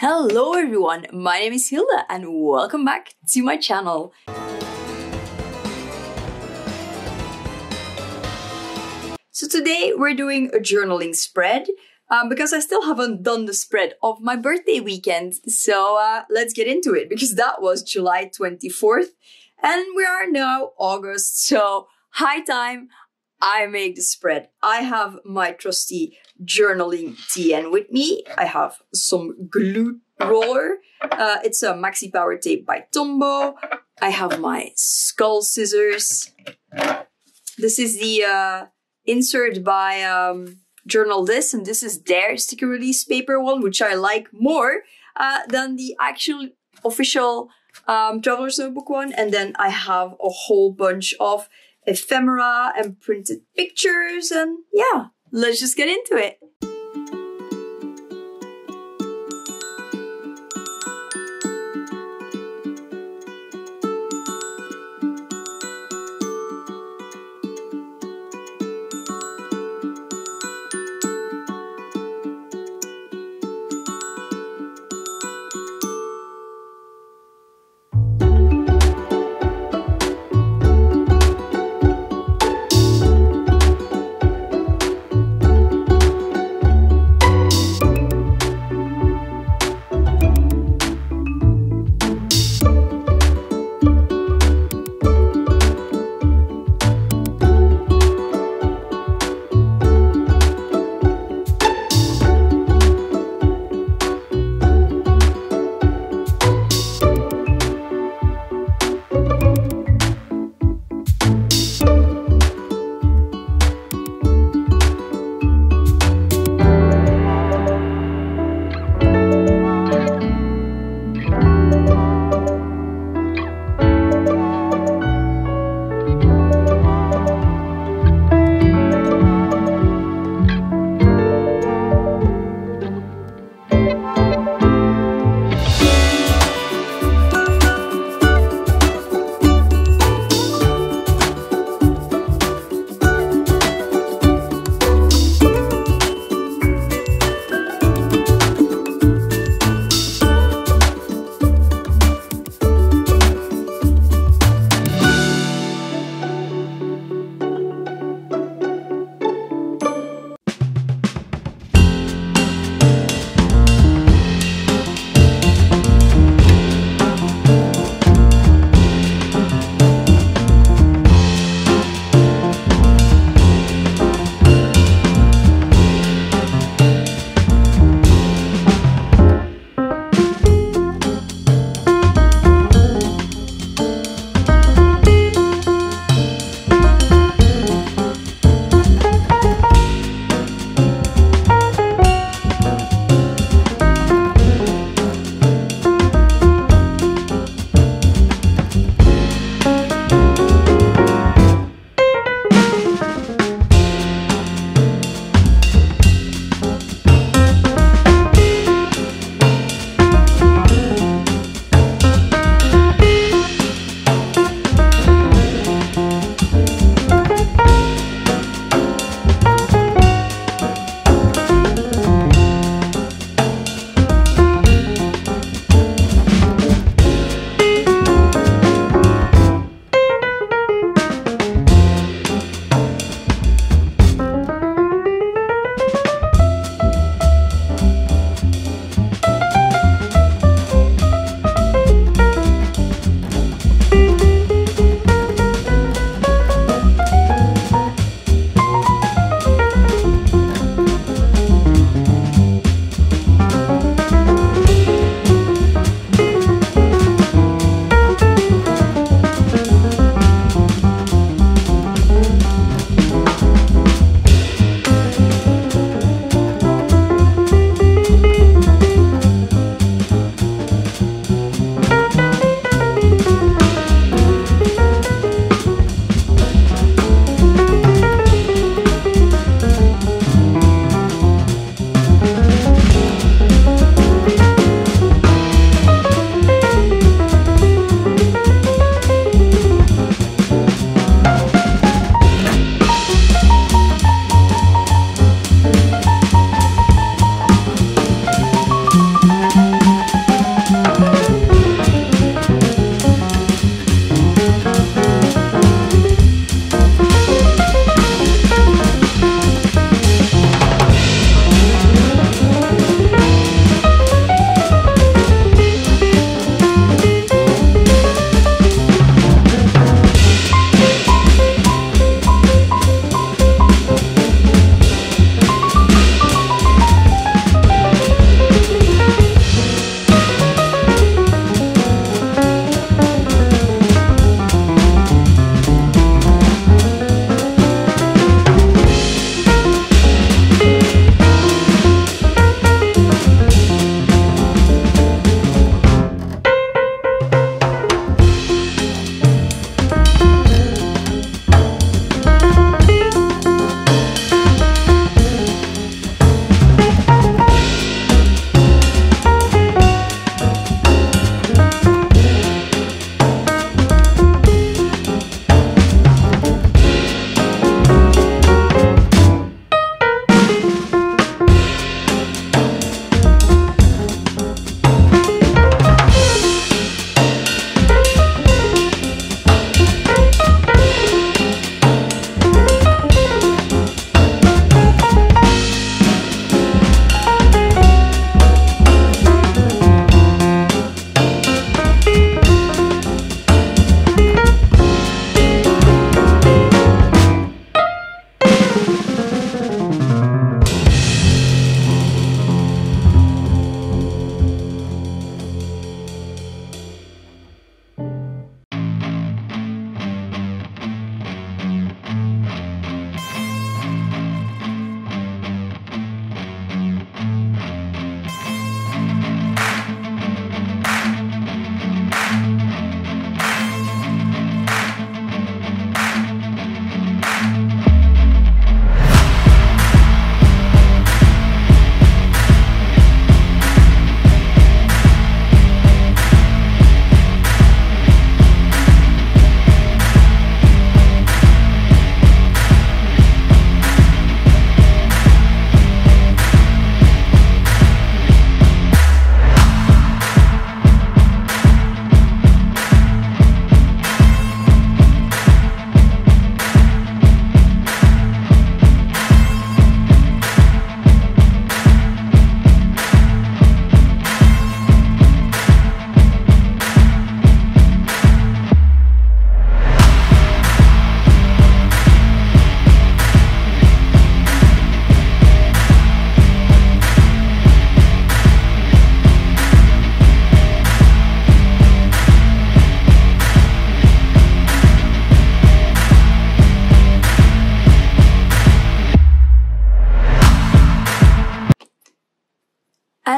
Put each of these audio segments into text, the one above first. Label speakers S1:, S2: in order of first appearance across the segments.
S1: Hello everyone, my name is Hilda and welcome back to my channel. So today we're doing a journaling spread um, because I still haven't done the spread of my birthday weekend. So uh, let's get into it because that was July 24th and we are now August. So high time I make the spread. I have my trusty journaling TN with me. I have some glue roller. Uh, it's a maxi power tape by Tombow. I have my skull scissors. This is the uh, insert by um, Journal This, and this is their sticker release paper one, which I like more uh, than the actual official um, Traveler's Notebook one. And then I have a whole bunch of ephemera and printed pictures, and yeah, let's just get into it.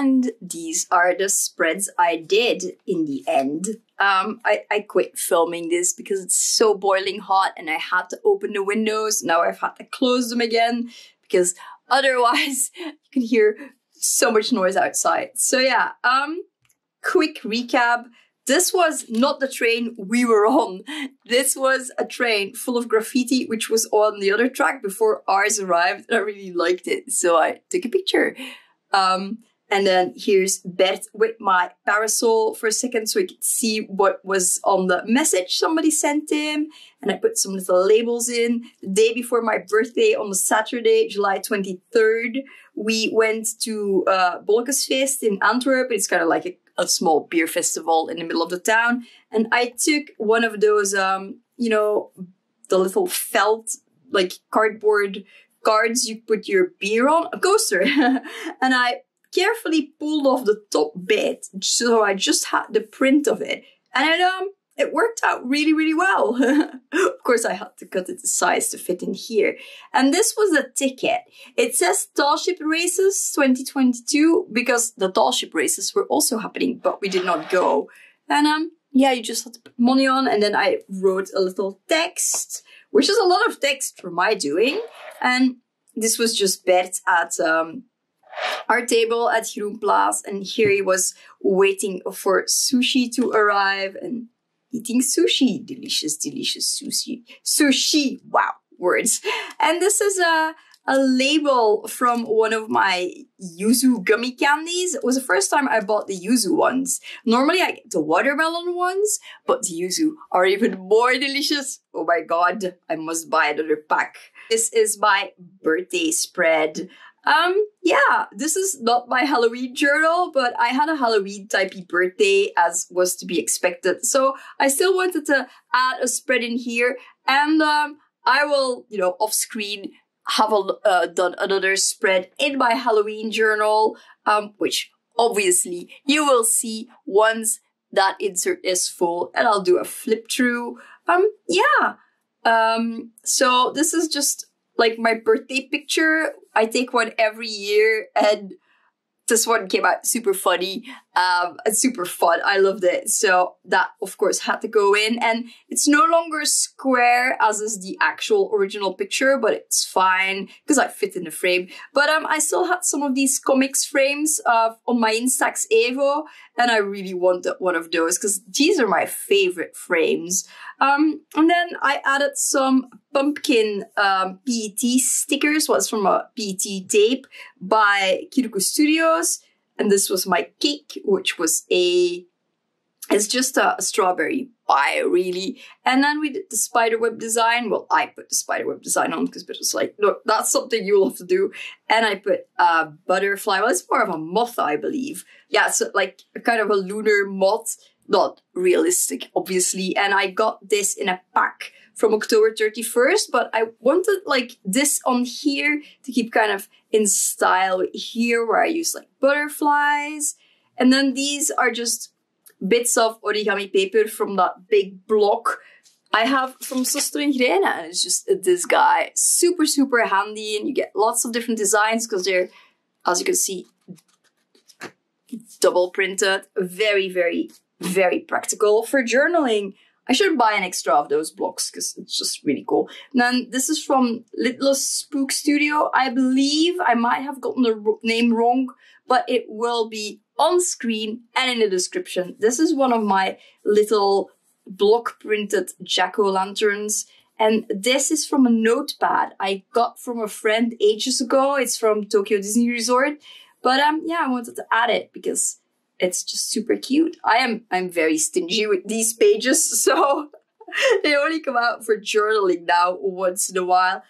S1: And these are the spreads I did in the end. Um, I, I quit filming this because it's so boiling hot and I had to open the windows. Now I've had to close them again because otherwise you can hear so much noise outside. So yeah, um, quick recap. This was not the train we were on. This was a train full of graffiti, which was on the other track before ours arrived. I really liked it, so I took a picture. Um, and then here's Bert with my parasol for a second so he could see what was on the message somebody sent him. And I put some little labels in. The day before my birthday on the Saturday, July 23rd, we went to uh, Bollekesfeest in Antwerp. It's kind of like a, a, small beer festival in the middle of the town. And I took one of those, um, you know, the little felt, like cardboard cards you put your beer on, a coaster. and I carefully pulled off the top bit so I just had the print of it. And it, um, it worked out really, really well. of course, I had to cut it to size to fit in here. And this was a ticket. It says Tall Ship Races 2022 because the Tall Ship Races were also happening, but we did not go. And um, yeah, you just had to put money on. And then I wrote a little text, which is a lot of text for my doing. And this was just Bert at um, our table at Groenplaats, and here he was waiting for sushi to arrive and eating sushi. Delicious, delicious sushi. Sushi. Wow, words. And this is a a label from one of my yuzu gummy candies. It was the first time I bought the yuzu ones. Normally I get the watermelon ones, but the yuzu are even more delicious. Oh my god, I must buy another pack. This is my birthday spread. Um, yeah, this is not my Halloween journal, but I had a Halloween typey birthday as was to be expected. So I still wanted to add a spread in here and, um, I will, you know, off screen have a, uh, done another spread in my Halloween journal, um, which obviously you will see once that insert is full and I'll do a flip through. Um, yeah. Um, so this is just like my birthday picture. I take one every year and this one came out super funny, um, and super fun. I loved it. So that, of course, had to go in. And it's no longer square as is the actual original picture, but it's fine because I fit in the frame. But um, I still had some of these comics frames uh, on my Instax Evo, and I really wanted one of those because these are my favorite frames. Um, and then I added some pumpkin um, PET stickers, was from a PET tape by Kiroku Studios. And this was my cake, which was a, it's just a, strawberry pie, really. And then we did the spiderweb design. Well, I put the spiderweb design on because it was like, look, that's something you'll have to do. And I put a butterfly. Well, it's more of a moth, I believe. Yeah, so like kind of a lunar moth not realistic, obviously. And I got this in a pack from October 31st, but I wanted like this on here to keep kind of in style here where I use like butterflies. And then these are just bits of origami paper from that big block I have from Søstrene Grene. And it's just uh, this guy, super, super handy. And you get lots of different designs because they're, as you can see, double printed. Very, very very practical for journaling. I should buy an extra of those blocks because it's just really cool. And then this is from Little Spook Studio. I believe I might have gotten the name wrong, but it will be on screen and in the description. This is one of my little block printed jack-o'-lanterns. And this is from a notepad I got from a friend ages ago. It's from Tokyo Disney Resort. But um, yeah, I wanted to add it because it's just super cute. I am I'm very stingy with these pages, so they only come out for journaling now once in a while.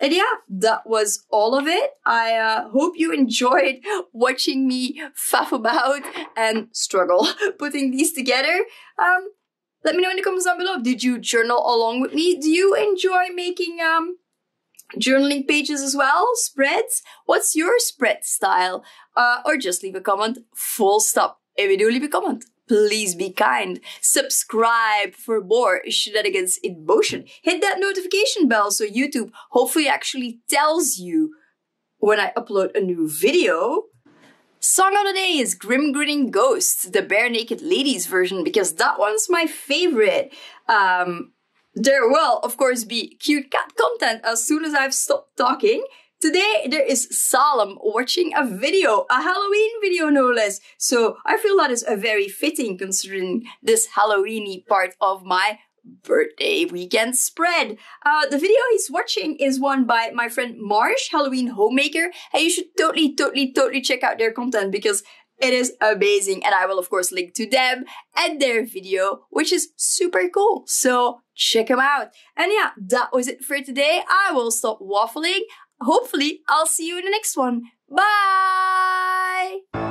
S1: And yeah, that was all of it. I uh, hope you enjoyed watching me faff about and struggle putting these together. Um, let me know in the comments down below. Did you journal along with me? Do you enjoy making um, journaling pages as well, spreads. What's your spread style? Uh, or just leave a comment, full stop. If you do leave a comment, please be kind. Subscribe for more shenanigans in motion. Hit that notification bell so YouTube hopefully actually tells you when I upload a new video. Song of the day is Grim Grinning Ghosts, the Barenaked Ladies version, because that one's my favorite. Um, there will, of course, be cute cat content as soon as I've stopped talking. Today, there is Salem watching a video, a Halloween video no less. So I feel that is a very fitting considering this Halloweeny part of my birthday weekend spread. Uh, the video he's watching is one by my friend Marsh, Halloween Homemaker, and you should totally, totally, totally check out their content because it is amazing. And I will, of course, link to them and their video, which is super cool. So check them out. And yeah, that was it for today. I will stop waffling. Hopefully, I'll see you in the next one. Bye!